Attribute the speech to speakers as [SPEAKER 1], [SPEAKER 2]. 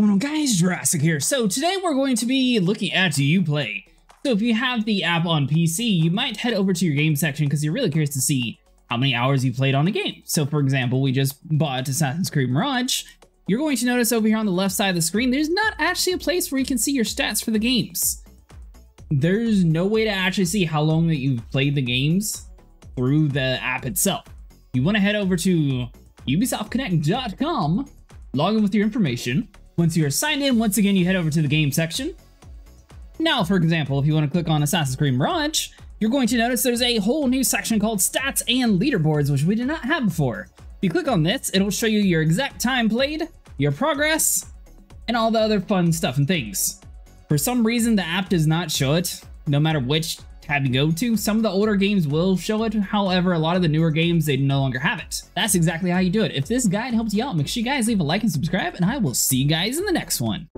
[SPEAKER 1] going on guys? Jurassic here. So today we're going to be looking at Uplay. So if you have the app on PC, you might head over to your game section because you're really curious to see how many hours you played on a game. So for example, we just bought Assassin's Creed Mirage. You're going to notice over here on the left side of the screen, there's not actually a place where you can see your stats for the games. There's no way to actually see how long that you've played the games through the app itself. You want to head over to ubisoftconnect.com log in with your information. Once you are signed in, once again, you head over to the game section. Now, for example, if you want to click on Assassin's Creed Mirage, you're going to notice there's a whole new section called Stats and Leaderboards, which we did not have before. If you click on this, it'll show you your exact time played, your progress, and all the other fun stuff and things. For some reason, the app does not show it, no matter which had to go to. Some of the older games will show it, however, a lot of the newer games, they no longer have it. That's exactly how you do it. If this guide helps you out, make sure you guys leave a like and subscribe, and I will see you guys in the next one.